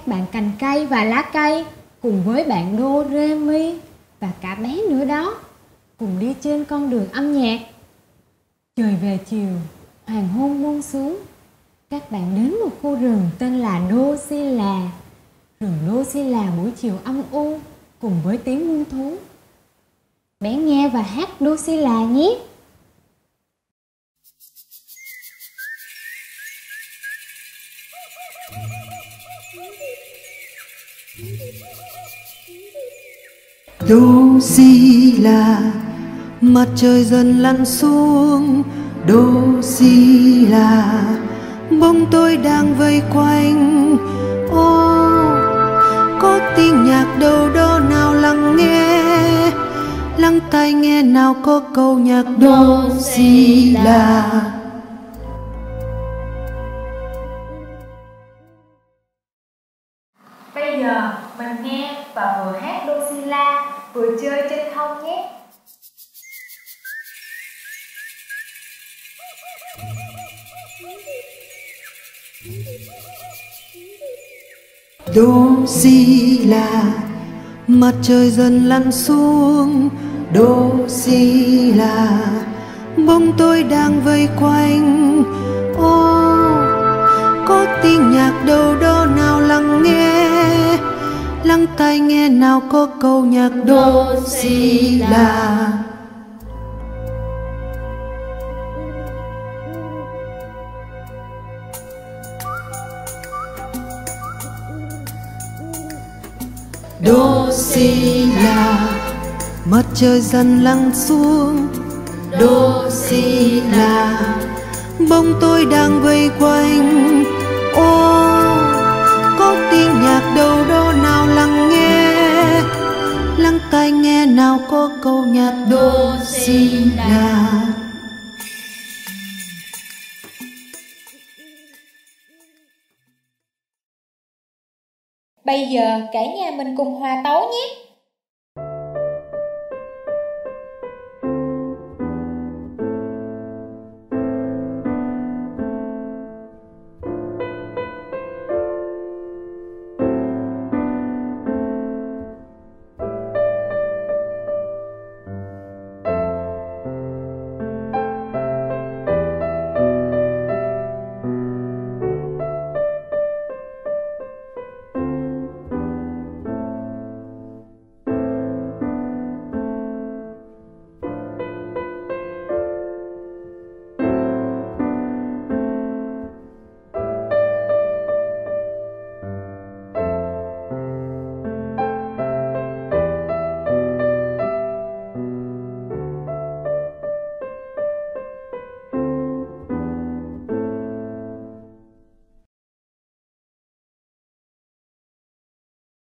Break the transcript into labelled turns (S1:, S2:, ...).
S1: các bạn cành cây và lá cây cùng với bạn đô, rê, mi và cả bé nữa đó, cùng đi trên con đường âm nhạc. Trời về chiều, hoàng hôn buông xuống. Các bạn đến một khu rừng tên là đô si là. Rừng đô si là buổi chiều âm u cùng với tiếng muôn thú. Bé nghe và hát đô si là nhé.
S2: Đô Di là mặt trời dần lặn xuống? Đô Di là bóng tôi đang vây quanh? Ô có tiếng nhạc đâu đó nào lắng nghe? Lắng tai nghe nào có câu nhạc? Đô si là
S1: Bây giờ mình nghe và vừa hát đô si la vừa chơi trên không nhé.
S2: đô si la mặt trời dần lặn xuống đô si la bóng tôi đang vây quanh tai nghe nào có câu nhạc đô si là đô si là mặt trời dần lặn xuống. Đô si là bóng tôi đang vây quanh. Ôi có câu nhạc đô si đà
S1: Bây giờ cả nhà mình cùng hòa tấu nhé.